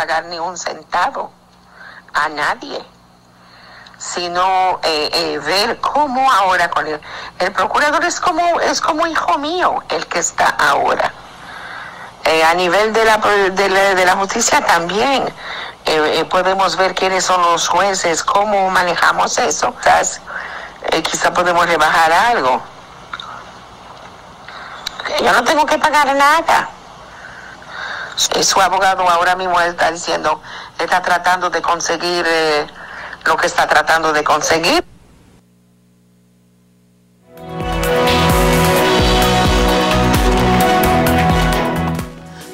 pagar ni un centavo a nadie, sino eh, eh, ver cómo ahora con el, el procurador es como, es como hijo mío el que está ahora. Eh, a nivel de la, de la, de la justicia también eh, eh, podemos ver quiénes son los jueces, cómo manejamos eso. Quizás, quizá podemos rebajar algo. Yo no tengo que pagar nada. Su abogado ahora mismo está diciendo, está tratando de conseguir eh, lo que está tratando de conseguir.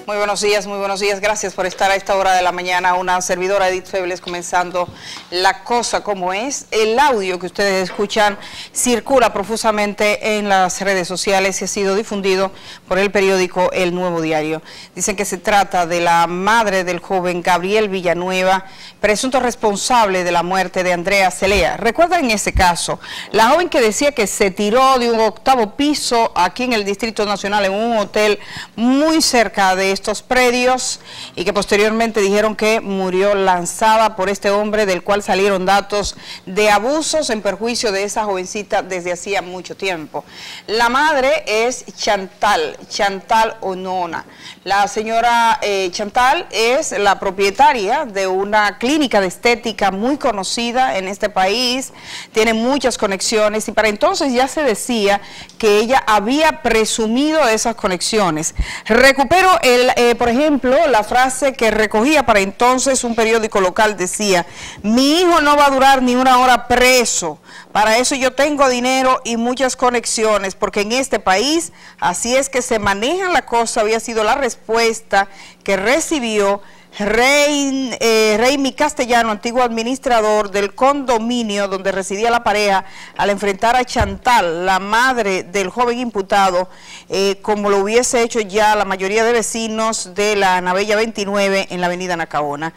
Muy buenos días, muy buenos días. Gracias por estar a esta hora de la mañana. Una servidora Edith Febles comenzando la cosa como es. El audio que ustedes escuchan circula profusamente en las redes sociales y ha sido difundido por el periódico El Nuevo Diario. Dicen que se trata de la madre del joven Gabriel Villanueva, presunto responsable de la muerte de Andrea Celea. Recuerdan ese caso, la joven que decía que se tiró de un octavo piso aquí en el Distrito Nacional en un hotel muy cerca de estos predios y que posteriormente dijeron que murió lanzada por este hombre del cual salieron datos de abusos en perjuicio de esa jovencita desde hacía mucho tiempo. La madre es Chantal, Chantal Onona. La señora eh, Chantal es la propietaria de una clínica de estética muy conocida en este país, tiene muchas conexiones y para entonces ya se decía que ella había presumido esas conexiones. Recupero el eh, por ejemplo, la frase que recogía para entonces un periódico local decía, mi hijo no va a durar ni una hora preso, para eso yo tengo dinero y muchas conexiones, porque en este país así es que se maneja la cosa, había sido la respuesta que recibió Rey, eh, Castellano, antiguo administrador del condominio donde residía la pareja, al enfrentar a Chantal, la madre del joven imputado, eh, como lo hubiese hecho ya la mayoría de vecinos de la Navella 29 en la avenida Nacaona.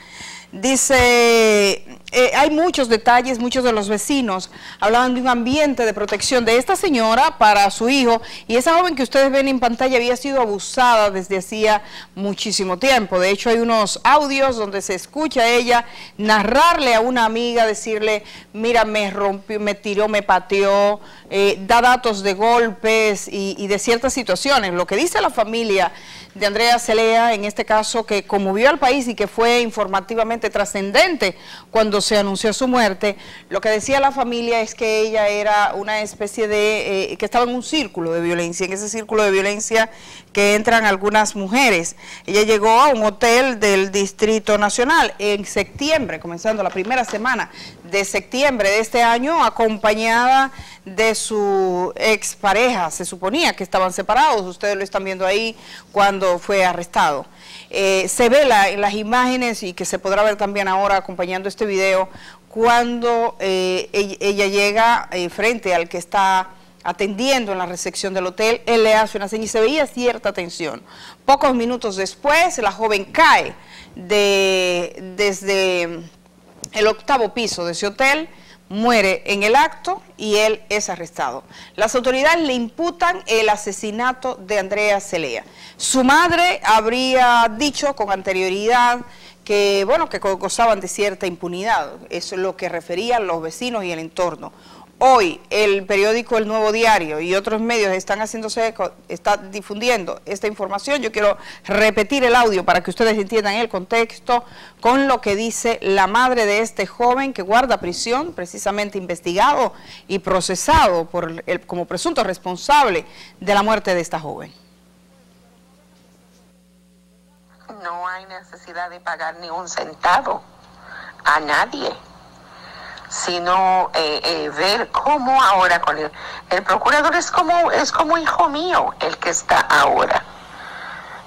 Dice, eh, hay muchos detalles, muchos de los vecinos hablaban de un ambiente de protección de esta señora para su hijo y esa joven que ustedes ven en pantalla había sido abusada desde hacía muchísimo tiempo. De hecho hay unos audios donde se escucha ella narrarle a una amiga, decirle, mira, me rompió, me tiró, me pateó, eh, da datos de golpes y, y de ciertas situaciones. Lo que dice la familia de Andrea Celea, en este caso que conmovió al país y que fue informativamente trascendente cuando se anunció su muerte, lo que decía la familia es que ella era una especie de, eh, que estaba en un círculo de violencia, en ese círculo de violencia que entran algunas mujeres. Ella llegó a un hotel del Distrito Nacional en septiembre, comenzando la primera semana de septiembre de este año, acompañada de su expareja. Se suponía que estaban separados, ustedes lo están viendo ahí cuando fue arrestado. Eh, se ve la, en las imágenes y que se podrá ver también ahora acompañando este video, cuando eh, ella, llega eh, frente al que está atendiendo en la recepción del hotel, él le hace una señal y se veía cierta tensión. Pocos minutos después, la joven cae de, desde el octavo piso de ese hotel, muere en el acto y él es arrestado. Las autoridades le imputan el asesinato de Andrea Celea. Su madre habría dicho con anterioridad que, bueno, que gozaban de cierta impunidad. Eso es lo que referían los vecinos y el entorno. Hoy el periódico El Nuevo Diario y otros medios están haciéndose eco, difundiendo esta información. Yo quiero repetir el audio para que ustedes entiendan el contexto con lo que dice la madre de este joven que guarda prisión, precisamente investigado y procesado por el, como presunto responsable de la muerte de esta joven. No hay necesidad de pagar ni un centavo a nadie sino eh, eh, ver cómo ahora con el, el procurador es como es como hijo mío el que está ahora.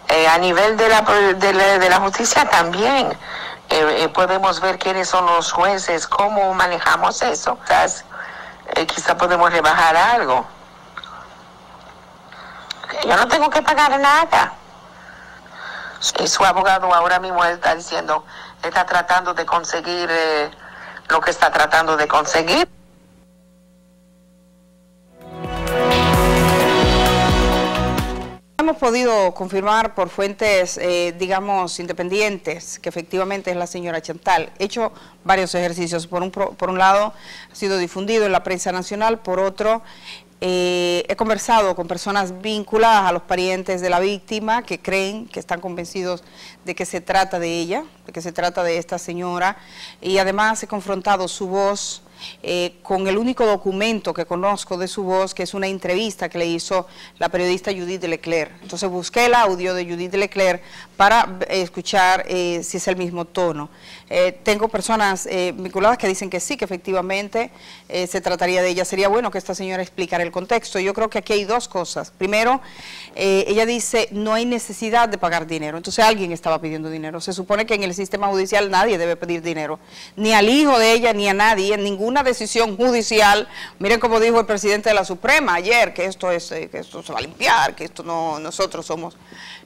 Eh, a nivel de la, de la, justicia también eh, podemos ver quiénes son los jueces cómo manejamos eso. Quizás quizá podemos rebajar algo. Yo no tengo que pagar nada. Su abogado ahora mismo está diciendo está tratando de conseguir lo que está tratando de conseguir. hemos podido confirmar por fuentes, eh, digamos, independientes, que efectivamente es la señora Chantal. He hecho varios ejercicios. Por un, por un lado, ha sido difundido en la prensa nacional, por otro, eh, he conversado con personas vinculadas a los parientes de la víctima que creen, que están convencidos de que se trata de ella, de que se trata de esta señora, y además he confrontado su voz eh, con el único documento que conozco de su voz, que es una entrevista que le hizo la periodista Judith Leclerc. Entonces busqué el audio de Judith Leclerc para eh, escuchar eh, si es el mismo tono. tengo personas vinculadas que dicen que sí, que efectivamente se trataría de ella. Sería bueno que esta señora explicara el contexto. Yo creo que aquí hay dos cosas. Primero, ella dice, no hay necesidad de pagar dinero. Entonces alguien estaba pidiendo dinero. Se supone que en el sistema judicial nadie debe pedir dinero. Ni al hijo de ella, ni a nadie, en ningún una decisión judicial, miren como dijo el presidente de la Suprema ayer, que esto es eh, que esto se va a limpiar, que esto no nosotros somos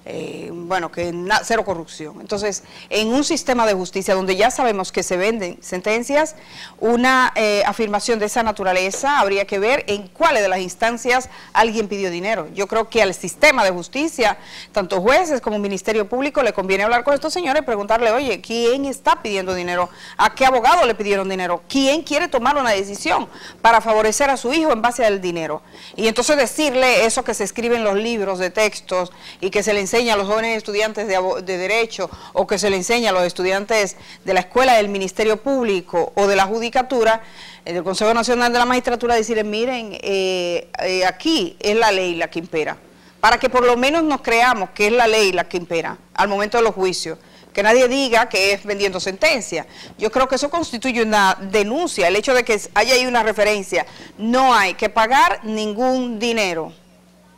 eh, bueno, que cero corrupción. Entonces, en un sistema de justicia donde ya sabemos que se venden sentencias, una eh, afirmación de esa naturaleza habría que ver en cuáles de las instancias alguien pidió dinero. Yo creo que al sistema de justicia, tanto jueces como Ministerio Público, le conviene hablar con estos señores y preguntarle, oye, ¿quién está pidiendo dinero? ¿A qué abogado le pidieron dinero? ¿Quién quiere tomar una decisión para favorecer a su hijo en base al dinero? Y entonces decirle eso que se escribe en los libros de textos y que se le enseña a los jóvenes estudiantes de, Derecho o que se le enseña a los estudiantes de la Escuela del Ministerio Público o de la Judicatura, eh, del Consejo Nacional de la Magistratura, decirle, miren, eh, eh, aquí es la ley la que impera, para que por lo menos nos creamos que es la ley la que impera al momento de los juicios que nadie diga que es vendiendo sentencia. Yo creo que eso constituye una denuncia, el hecho de que haya ahí una referencia. No hay que pagar ningún dinero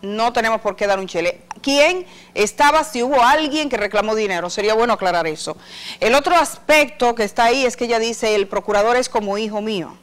no tenemos por qué dar un chele. ¿Quién estaba si hubo alguien que reclamó dinero? Sería bueno aclarar eso. El otro aspecto que está ahí es que ella dice, el procurador es como hijo mío.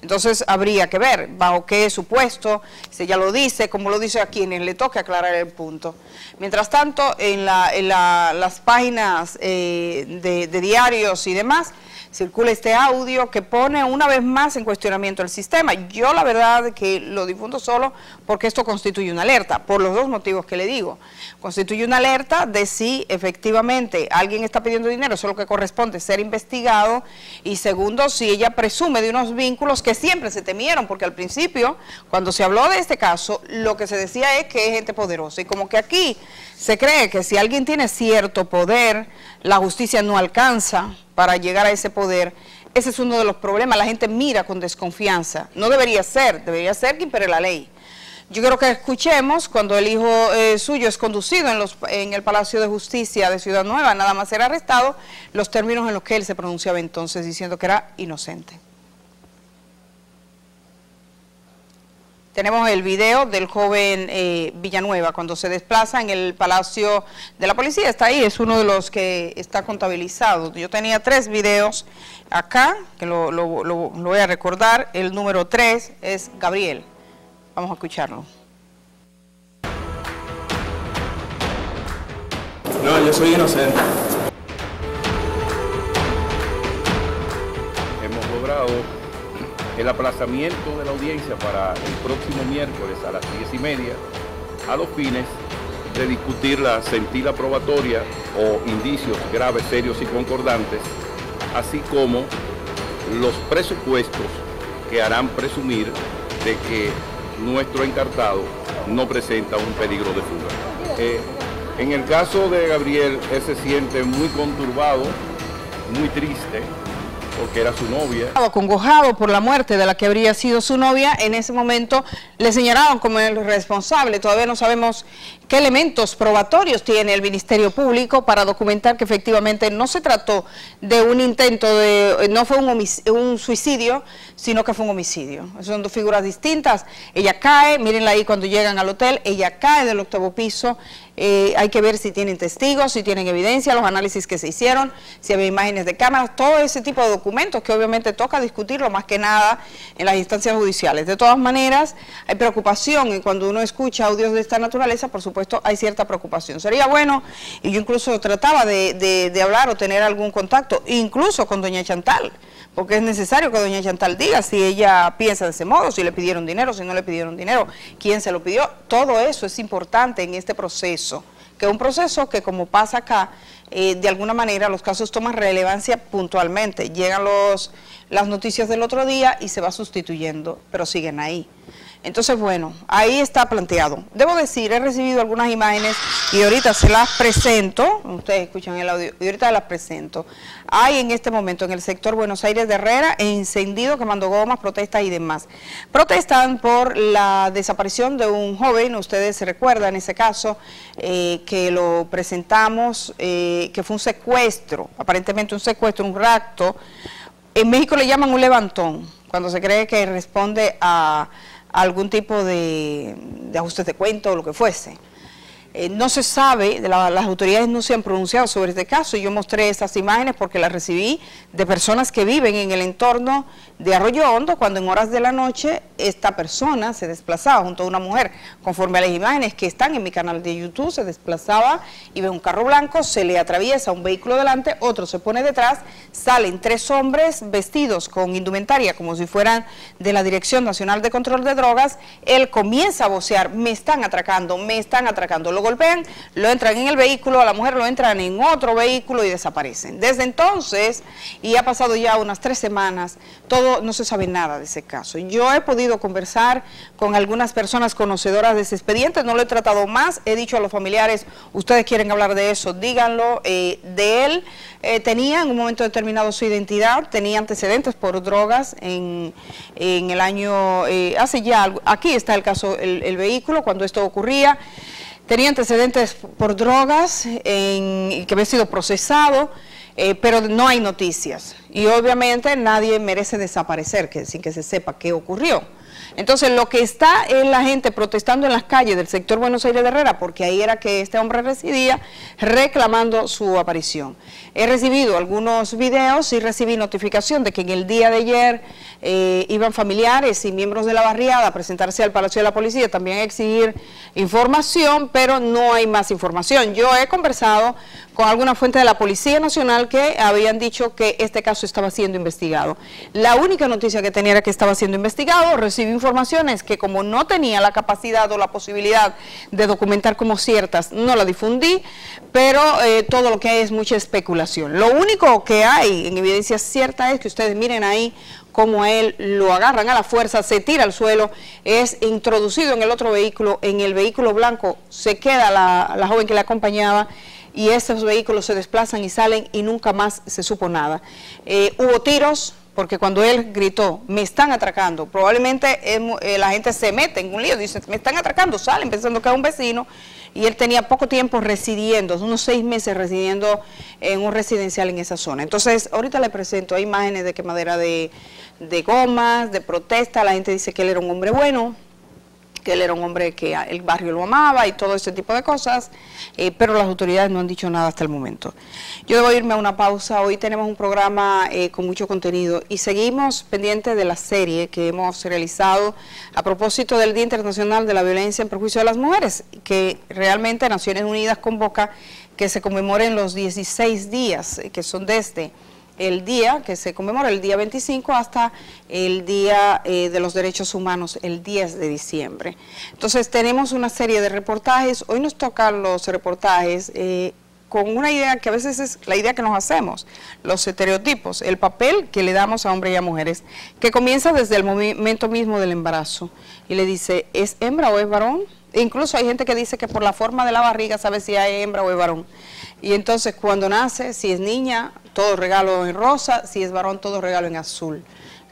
Entonces habría que ver bajo qué supuesto, si ella lo dice, como lo dice a quienes le toque aclarar el punto. Mientras tanto, en, las páginas eh, de diarios y demás, circula este audio que pone una vez más en cuestionamiento el sistema. Yo la verdad que lo difundo solo porque esto constituye una alerta, por los dos motivos que le digo. Constituye una alerta de si efectivamente alguien está pidiendo dinero, eso es lo que corresponde ser investigado, y segundo, si ella presume de unos vínculos que siempre se temieron, porque al principio, cuando se habló de este caso, lo que se decía es que es gente poderosa, y como que aquí se cree que si alguien tiene cierto poder, la justicia no alcanza para llegar a ese poder. Ese es uno de los problemas, la gente mira con desconfianza. No debería ser, debería ser que impere la ley. Yo quiero que escuchemos cuando el hijo eh, suyo es conducido en, los, en el Palacio de Justicia de Ciudad Nueva, nada más ser arrestado, los términos en los que él se pronunciaba entonces diciendo que era inocente. Tenemos el video del joven eh, Villanueva cuando se desplaza en el Palacio de la Policía. Está ahí, es uno de los que está contabilizado. Yo tenía tres videos acá, que lo, voy a recordar. El número tres es Gabriel. Vamos a escucharlo. No, yo soy inocente. Hemos logrado el aplazamiento de la audiencia para el próximo miércoles a las diez y media a los fines de discutir la sentida probatoria o indicios graves, serios y concordantes, así como los presupuestos que harán presumir de que nuestro encartado no presenta un peligro de fuga. Eh, en el caso de Gabriel, él se siente muy conturbado, muy triste, porque era su novia. Acongojado por la muerte de la que habría sido su novia, en ese momento le señalaron como el responsable. Todavía no sabemos qué elementos probatorios tiene el Ministerio Público para documentar que efectivamente no se trató de un intento de, no fue un, un suicidio, sino que fue un homicidio. Son dos figuras distintas. Ella cae, mírenla ahí cuando llegan al hotel, ella cae del octavo piso, eh, hay que ver si tienen testigos, si tienen evidencia, los análisis que se hicieron, si había imágenes de cámaras, todo ese tipo de documentos que obviamente toca discutirlo más que nada en las instancias judiciales. De todas maneras, hay preocupación y cuando uno escucha audios de esta naturaleza, por supuesto, supuesto hay cierta preocupación. Sería bueno, y yo incluso trataba de, de hablar o tener algún contacto, incluso con doña Chantal, porque es necesario que doña Chantal diga si ella piensa de ese modo, si le pidieron dinero, si no le pidieron dinero, quién se lo pidió. Todo eso es importante en este proceso, que es un proceso que como pasa acá, eh, de alguna manera los casos toman relevancia puntualmente. Llegan los, las noticias del otro día y se va sustituyendo, pero siguen ahí. Entonces, bueno, ahí está planteado. Debo decir, he recibido algunas imágenes y ahorita se las presento, ustedes escuchan el audio, y ahorita las presento. Hay en este momento en el sector Buenos Aires de Herrera encendido, quemando gomas, protestas y demás. Protestan por la desaparición de un joven, ustedes se recuerdan ese caso, eh, que lo presentamos, eh, que fue un secuestro, aparentemente un secuestro, un rapto. En México le llaman un levantón, cuando se cree que responde a algún tipo de, de ajustes de cuento o lo que fuese. Eh, no se sabe, las autoridades no se han pronunciado sobre este caso. Yo mostré esas imágenes porque las recibí de personas que viven en el entorno de Arroyo Hondo, cuando en horas de la noche esta persona se desplazaba junto a una mujer. Conforme a las imágenes que están en mi canal de YouTube, se desplazaba y ve un carro blanco, se le atraviesa un vehículo delante, otro se pone detrás, salen tres hombres vestidos con indumentaria como si fueran de la Dirección Nacional de Control de Drogas. Él comienza a vocear, me están atracando, me están atracando golpean, lo entran en el vehículo, a la mujer lo entran en otro vehículo y desaparecen. Desde entonces, y ha pasado ya unas tres semanas, todo no se sabe nada de ese caso. Yo he podido conversar con algunas personas conocedoras de ese expediente, no lo he tratado más, he dicho a los familiares, ustedes quieren hablar de eso, díganlo, eh, de él. Eh, tenía en un momento determinado su identidad, tenía antecedentes por drogas en, el año, eh, hace ya, aquí está el caso, el vehículo, cuando esto ocurría, tenía antecedentes por drogas, en, que había sido procesado, eh, pero no hay noticias. Y obviamente nadie merece desaparecer que, sin que se sepa qué ocurrió. Entonces, lo que está es la gente protestando en las calles del sector Buenos Aires de Herrera, porque ahí era que este hombre residía, reclamando su aparición. He recibido algunos videos y recibí notificación de que en el día de ayer eh, iban familiares y miembros de la barriada a presentarse al Palacio de la Policía, también a exigir información, pero no hay más información. Yo he conversado con alguna fuente de la Policía Nacional que habían dicho que este caso estaba siendo investigado. La única noticia que tenía era que estaba siendo investigado, informaciones que como no tenía la capacidad o la posibilidad de documentar como ciertas, no la difundí, pero eh, todo lo que hay es mucha especulación. Lo único que hay en evidencia cierta es que ustedes miren ahí cómo él lo agarran a la fuerza, se tira al suelo, es introducido en el otro vehículo, en el vehículo blanco se queda la, joven que le acompañaba y esos vehículos se desplazan y salen y nunca más se supo nada. Eh, hubo tiros, porque cuando él gritó, me están atracando, probablemente eh, la gente se mete en un lío, dice, me están atracando, salen pensando que es un vecino, y él tenía poco tiempo residiendo, unos seis meses residiendo en un residencial en esa zona. Entonces, ahorita le presento, imágenes de quemadera de, de gomas, de protesta, la gente dice que él era un hombre bueno, que él era un hombre que el barrio lo amaba y todo ese tipo de cosas, eh, pero las autoridades no han dicho nada hasta el momento. Yo debo irme a una pausa, hoy tenemos un programa eh, con mucho contenido y seguimos pendientes de la serie que hemos realizado a propósito del Día Internacional de la Violencia en Perjuicio de las Mujeres, que realmente Naciones Unidas convoca que se conmemoren los 16 días, eh, que son desde el día que se conmemora, el día 25 hasta el Día eh, de los Derechos Humanos, el 10 de diciembre. Entonces tenemos una serie de reportajes, hoy nos tocan los reportajes eh, con una idea que a veces es la idea que nos hacemos, los estereotipos, el papel que le damos a hombres y a mujeres, que comienza desde el momento mismo del embarazo y le dice, ¿es hembra o es varón? E incluso hay gente que dice que por la forma de la barriga sabe si hay hembra o es varón. Y entonces cuando nace, si es niña, todo regalo en rosa, si es varón, todo regalo en azul.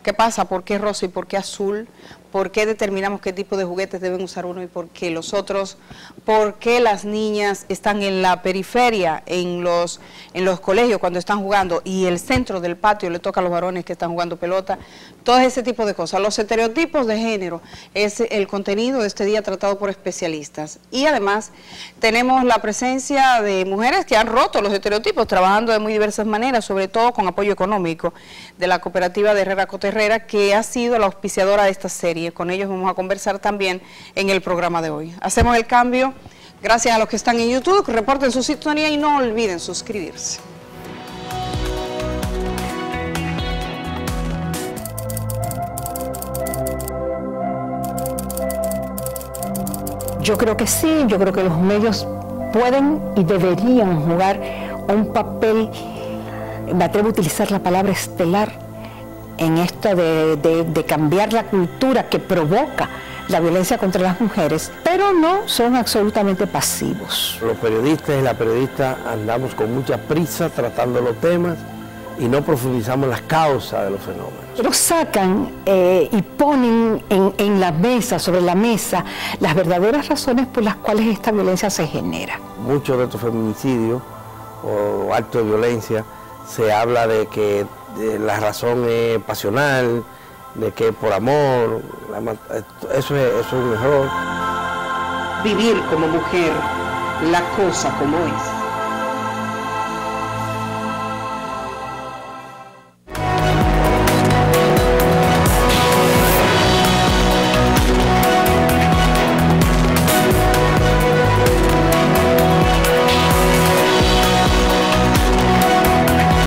¿Qué pasa? ¿Por qué rosa y por qué azul? ¿Por qué determinamos qué tipo de juguetes deben usar uno y por qué los otros? ¿Por qué las niñas están en la periferia, en los, en los colegios cuando están jugando y el centro del patio le toca a los varones que están jugando pelota? Todo ese tipo de cosas. Los estereotipos de género es el contenido de este día tratado por especialistas. Y además tenemos la presencia de mujeres que han roto los estereotipos, trabajando de muy diversas maneras, sobre todo con apoyo económico de la cooperativa de Herrera Coterrera, que ha sido la auspiciadora de esta serie con ellos vamos a conversar también en el programa de hoy. Hacemos el cambio Gracias a los que están en YouTube, reporten su sintonía y no olviden suscribirse. Yo creo que sí, yo creo que los medios pueden y deberían jugar un papel, me atrevo a utilizar la palabra estelar, en esto de, cambiar la cultura que provoca la violencia contra las mujeres, pero no son absolutamente pasivos. Los periodistas y las periodistas andamos con mucha prisa tratando los temas y no profundizamos las causas de los fenómenos. Pero sacan eh, y ponen en, en, la mesa, sobre la mesa, las verdaderas razones por las cuales esta violencia se genera. Muchos de estos feminicidios o actos de violencia se habla de que la razón es pasional, de que por amor, eso, es, eso es un error. Vivir como mujer, la cosa como es.